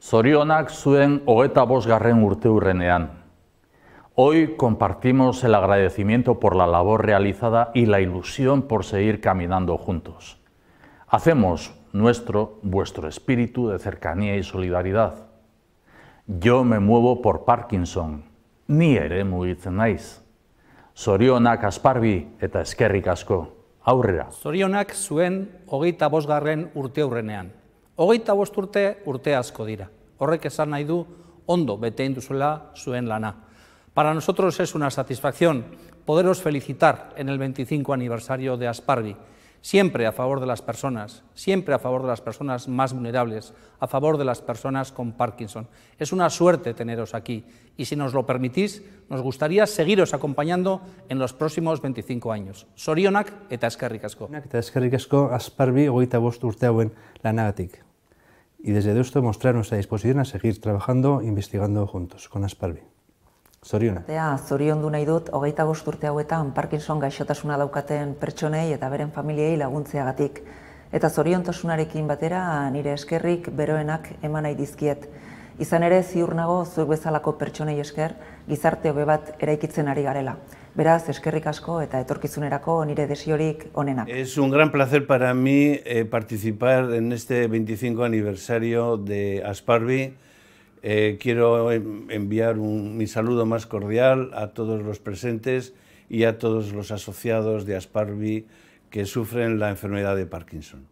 Zorionak zuen hogeta bosgarren urte urrenean. Hoy compartimos el agradecimiento por la labor realizada y la ilusión por seguir caminando juntos. Hacemos nuestro vuestro espíritu de cercanía y solidaridad. Yo me muevo por Parkinson, ni ere mugitzen naiz. Zorionak asparbi eta eskerrik asko. Aurrera. Zorionak zuen hogeita bosgarren urte aurrenean. Hogeita bost urte urte asko dira. Horrek esan nahi du ondo bete induzuela zuen lana. Para nosotros es una satisfacción poderos felicitar en el 25 aniversario de Asparvi, siempre a favor de las personas, siempre a favor de las personas más vulnerables, a favor de las personas con Parkinson. Es una suerte teneros aquí y si nos lo permitís, nos gustaría seguiros acompañando en los próximos 25 años. Sorionak eta eskerrik asko. Eta eskerrik asko Asparvi hogeita bost urte hauen lanagatik. Y desde Deusto mostrar nuestra disposición a seguir trabajando e investigando juntos con Asparvi. Zoriona. Eta zorion du nahi dut, hogeita urte hauetan Parkinson gaixotasuna daukaten pertsonei eta beren familiei laguntzeagatik. Eta zoriontasunarekin batera nire eskerrik beroenak eman nahi dizkiet. Izan ere ziur nago zuek bezalako pertsonei esker gizarte hobe bat eraikitzen ari garela. Beraz, eskerrik asko eta etorkizunerako nire desiorik onenak. Es un gran placer para mí eh, participar en este 25 aniversario de Asparvi. Eh, quiero enviar mi saludo más cordial a todos los presentes y a todos los asociados de Asparvi que sufren la enfermedad de Parkinson.